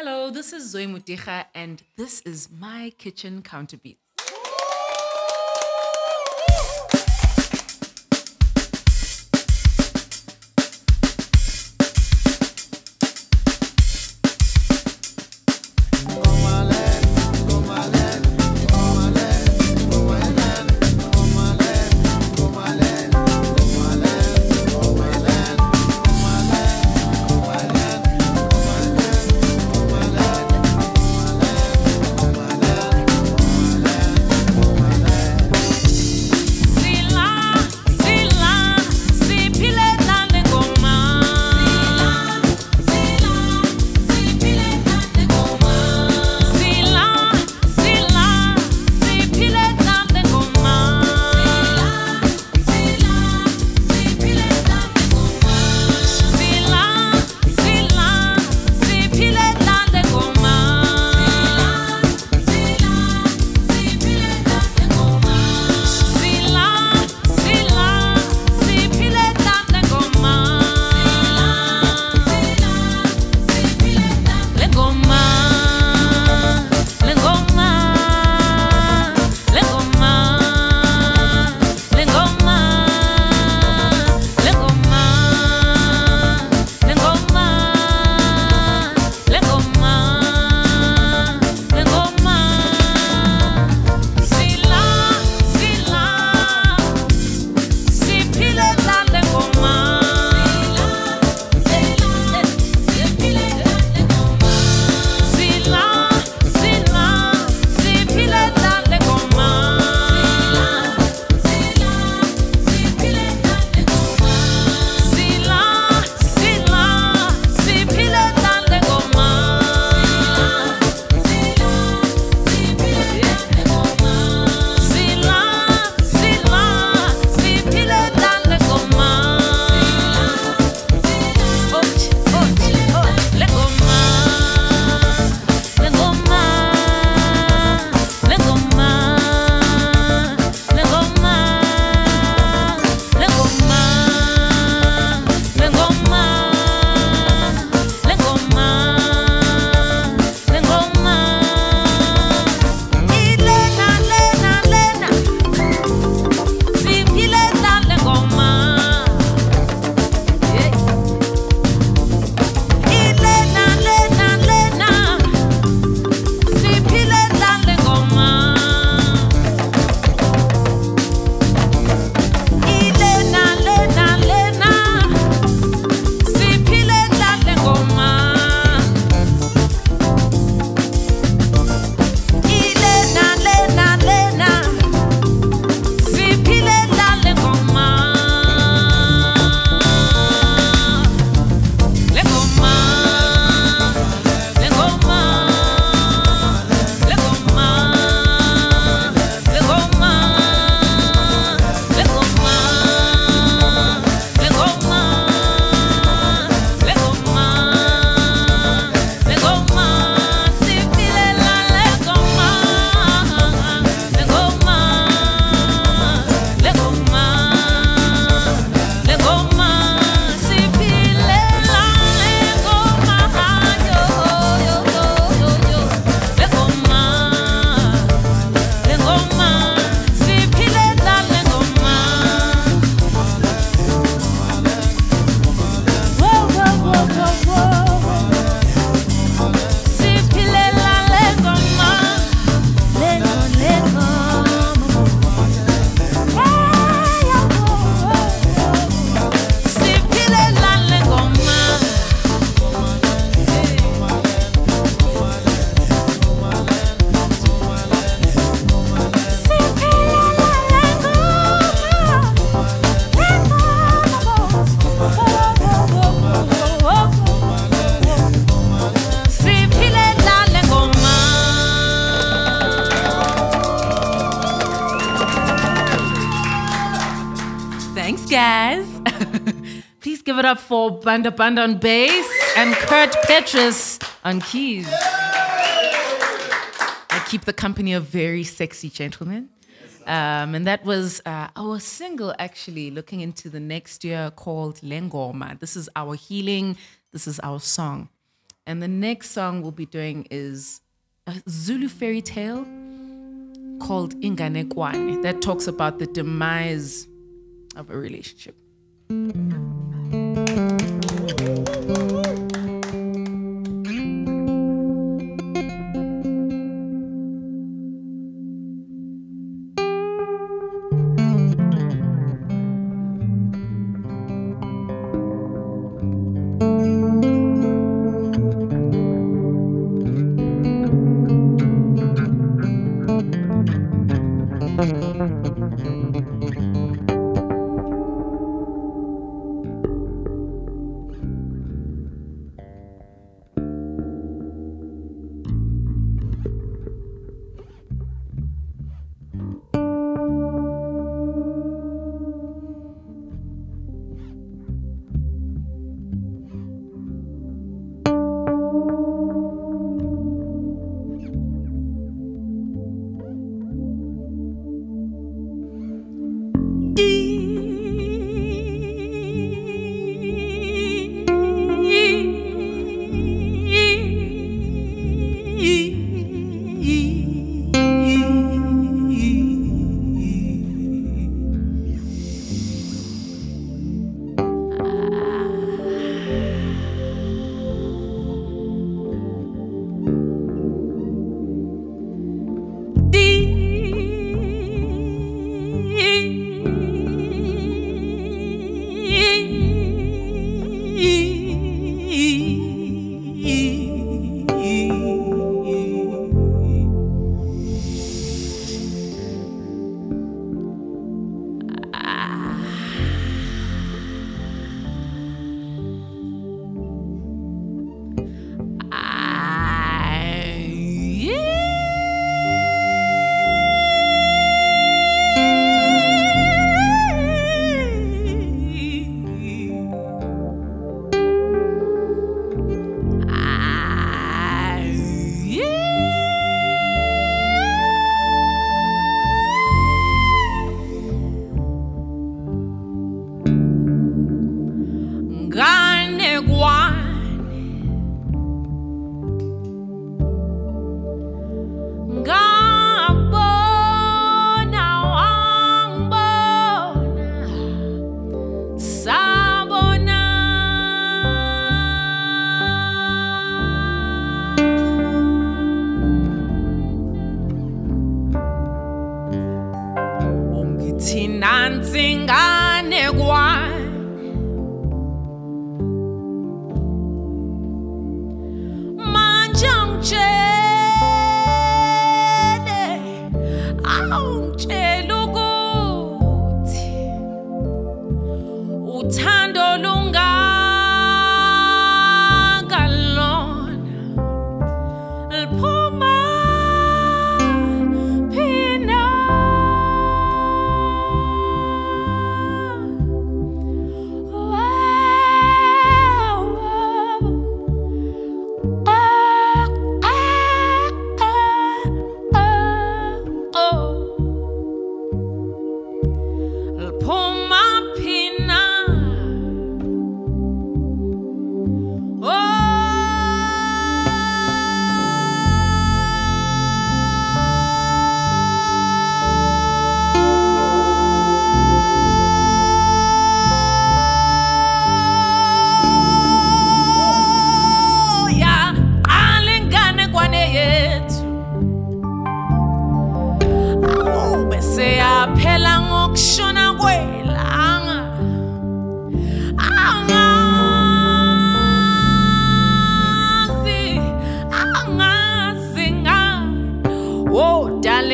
Hello, this is Zoe Modiga, and this is my kitchen counterbeat. Guys. Please give it up for Banda Banda on bass and Kurt Petrus on keys. I keep the company of very sexy gentlemen. Um, and that was uh, our single, actually, looking into the next year called Lengoma. This is our healing, this is our song. And the next song we'll be doing is a Zulu fairy tale called Inganekwane that talks about the demise of a relationship.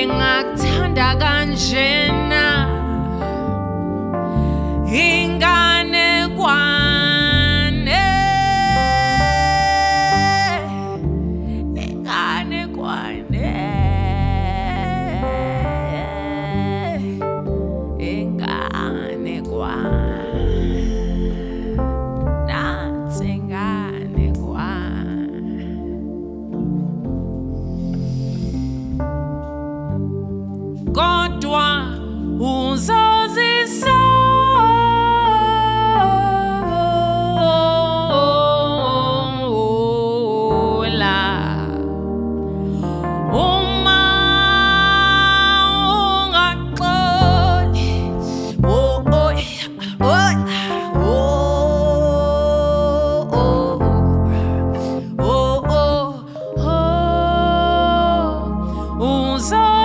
bengakuthanda kanje. goes on.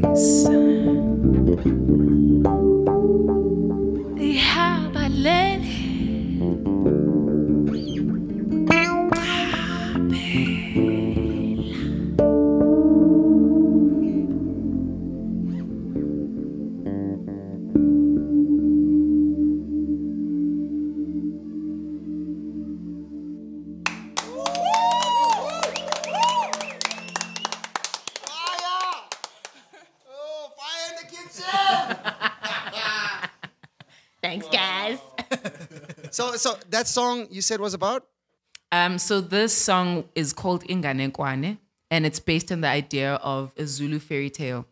Ngiyakuthembisa so, so that song you said was about? Um, so this song is called Inganekwane, and it's based on the idea of a Zulu fairy tale.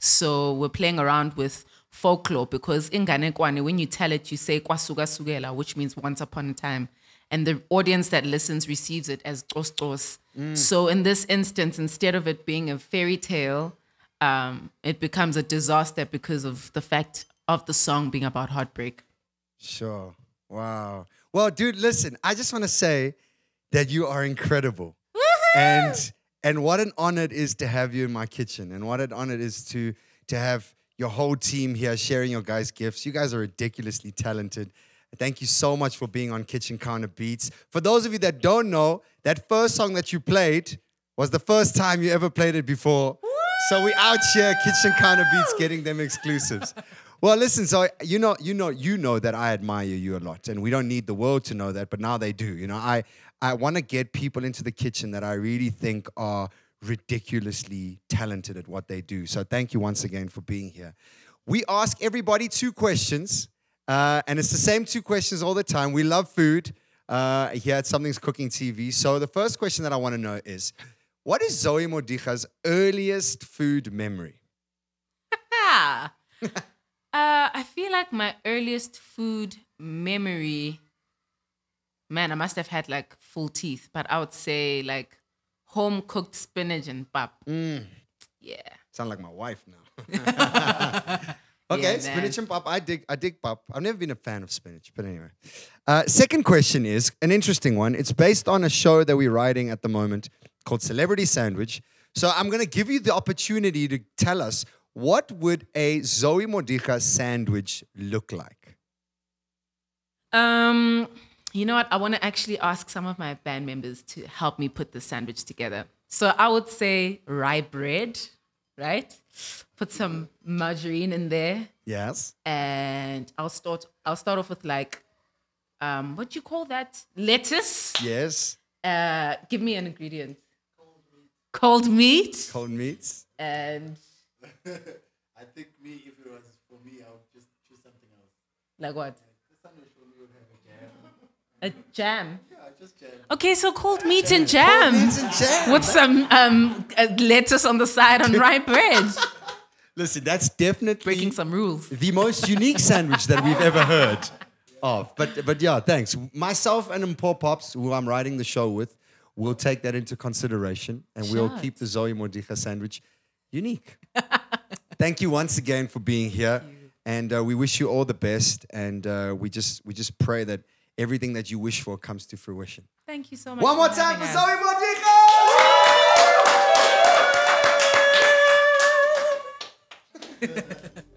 So we're playing around with folklore because Inganekwane, when you tell it, you say kwasuga sugela, which means once upon a time. And the audience that listens receives it as tos tos. So in this instance, instead of it being a fairy tale, um, it becomes a disaster because of the fact of the song being about heartbreak. Sure. Wow. Well, dude, listen, I just want to say that you are incredible. And and what an honor it is to have you in my kitchen. And what an honor it is to to have your whole team here sharing your guys' gifts. You guys are ridiculously talented. Thank you so much for being on Kitchen Counter Beats. For those of you that don't know, that first song that you played was the first time you ever played it before. So we out here, Kitchen Counter Beats, getting them exclusives. Well, listen. So you know, you know, you know that I admire you a lot, and we don't need the world to know that, but now they do. You know, I I want to get people into the kitchen that I really think are ridiculously talented at what they do. So thank you once again for being here. We ask everybody two questions, uh, and it's the same two questions all the time. We love food uh, here at Something's Cooking TV. So the first question that I want to know is, what is Zoe Modiga's earliest food memory? Uh, I feel like my earliest food memory, man, I must have had like full teeth, but I would say like home cooked spinach and pap. Yeah. Sound like my wife now. okay, Yeah, spinach and pap. I dig. I dig pap. I've never been a fan of spinach, but anyway. Uh, second question is an interesting one. It's based on a show that we're writing at the moment called Celebrity Sandwich. So I'm going to give you the opportunity to tell us what would a Zoe Modiga sandwich look like. Um, you know what? I want to actually ask some of my band members to help me put the sandwich together. So I would say rye bread, right? Put some margarine in there. Yes. and I'll start I'll start off with like um what do you call that? Lettuce. Yes. Uh give me an ingredient. Cold meat. Cold meats. And I think me, if it was for me, I would just choose something else. like what? The sandwich for me would have a jam. A jam. Yeah, just jam. Okay, so cold meat and jam. Meats and jam. With some um uh, lettuce on the side on rye bread. Listen, that's definitely Breaking some rules. the most unique sandwich that we've ever heard of. But but yeah, thanks. Myself and Mpho Popps, who I'm writing the show with, will take that into consideration and we'll keep the Zoe Modiga sandwich unique. Thank you once again for being here. And uh, we wish you all the best. And uh, we just we just pray that everything that you wish for comes to fruition. Thank you so much. One more time for. Zoe Modiga!